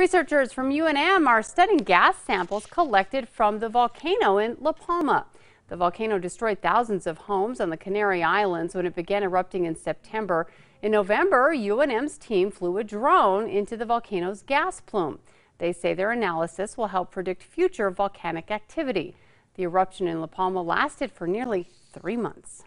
Researchers from UNM are studying gas samples collected from the volcano in La Palma. The volcano destroyed thousands of homes on the Canary Islands when it began erupting in September. In November, UNM's team flew a drone into the volcano's gas plume. They say their analysis will help predict future volcanic activity. The eruption in La Palma lasted for nearly three months.